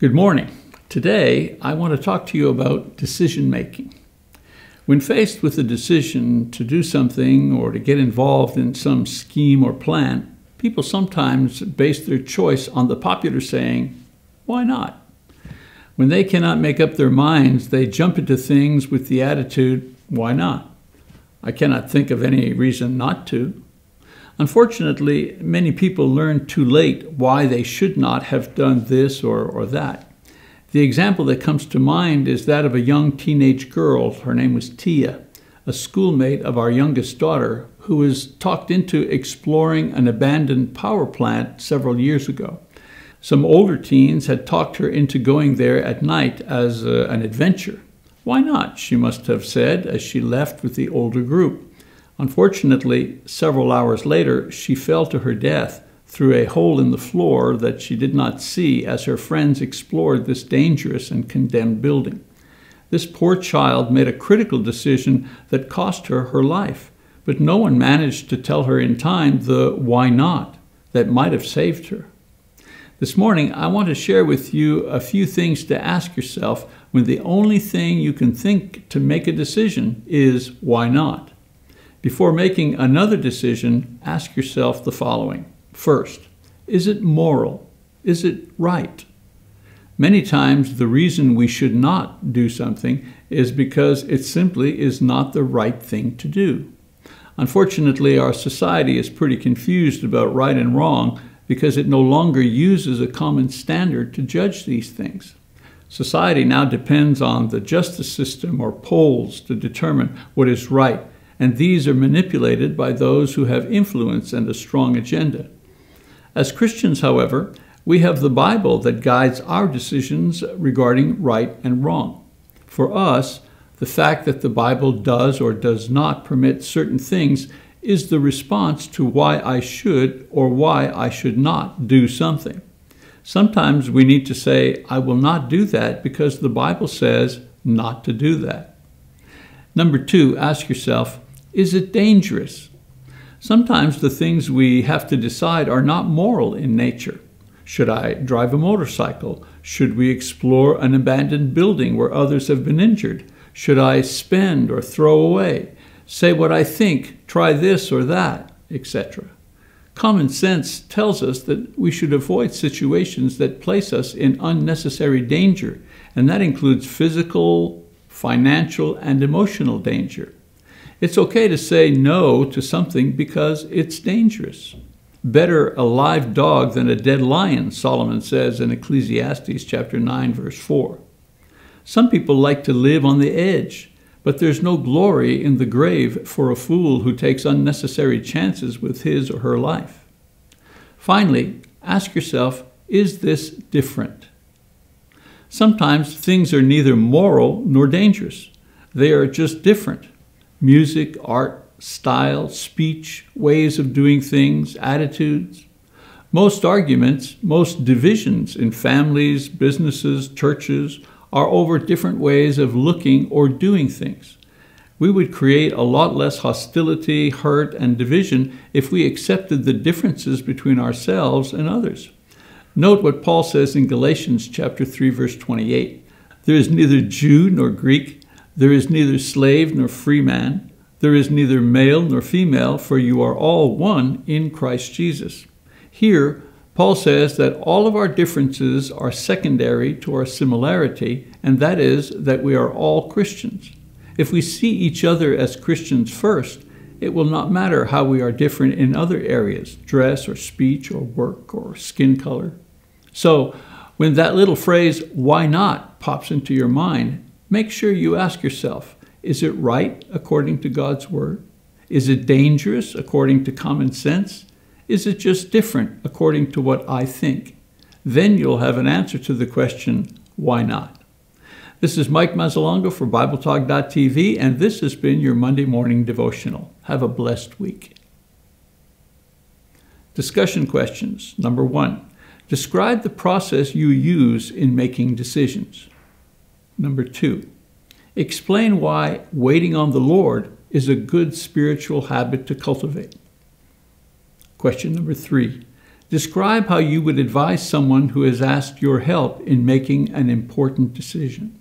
Good morning. Today, I want to talk to you about decision making. When faced with a decision to do something or to get involved in some scheme or plan, people sometimes base their choice on the popular saying, Why not? When they cannot make up their minds, they jump into things with the attitude, Why not? I cannot think of any reason not to. Unfortunately, many people learn too late why they should not have done this or, or that. The example that comes to mind is that of a young teenage girl. Her name was Tia, a schoolmate of our youngest daughter, who was talked into exploring an abandoned power plant several years ago. Some older teens had talked her into going there at night as uh, an adventure. Why not? she must have said as she left with the older group. Unfortunately, several hours later, she fell to her death through a hole in the floor that she did not see as her friends explored this dangerous and condemned building. This poor child made a critical decision that cost her her life, but no one managed to tell her in time the why not that might have saved her. This morning, I want to share with you a few things to ask yourself when the only thing you can think to make a decision is why not. Before making another decision, ask yourself the following. First, is it moral? Is it right? Many times, the reason we should not do something is because it simply is not the right thing to do. Unfortunately, our society is pretty confused about right and wrong because it no longer uses a common standard to judge these things. Society now depends on the justice system or polls to determine what is right and these are manipulated by those who have influence and a strong agenda. As Christians, however, we have the Bible that guides our decisions regarding right and wrong. For us, the fact that the Bible does or does not permit certain things is the response to why I should or why I should not do something. Sometimes we need to say, I will not do that because the Bible says not to do that. Number two, ask yourself, is it dangerous? Sometimes the things we have to decide are not moral in nature. Should I drive a motorcycle? Should we explore an abandoned building where others have been injured? Should I spend or throw away? Say what I think, try this or that, etc. Common sense tells us that we should avoid situations that place us in unnecessary danger, and that includes physical, financial, and emotional danger. It's okay to say no to something because it's dangerous. Better a live dog than a dead lion, Solomon says in Ecclesiastes chapter 9 verse 4. Some people like to live on the edge, but there's no glory in the grave for a fool who takes unnecessary chances with his or her life. Finally, ask yourself, is this different? Sometimes things are neither moral nor dangerous. They are just different music, art, style, speech, ways of doing things, attitudes. Most arguments, most divisions in families, businesses, churches are over different ways of looking or doing things. We would create a lot less hostility, hurt, and division if we accepted the differences between ourselves and others. Note what Paul says in Galatians chapter 3 verse 28. There is neither Jew nor Greek, there is neither slave nor free man. There is neither male nor female, for you are all one in Christ Jesus. Here, Paul says that all of our differences are secondary to our similarity, and that is that we are all Christians. If we see each other as Christians first, it will not matter how we are different in other areas dress or speech or work or skin color. So, when that little phrase, why not, pops into your mind, make sure you ask yourself is it right according to God's Word? Is it dangerous according to common sense? Is it just different according to what I think? Then you'll have an answer to the question, why not? This is Mike Mazzalongo for BibleTalk.tv, and this has been your Monday morning devotional. Have a blessed week. Discussion questions. Number one, describe the process you use in making decisions. Number two, explain why waiting on the Lord is a good spiritual habit to cultivate. Question number three, Describe how you would advise someone who has asked your help in making an important decision.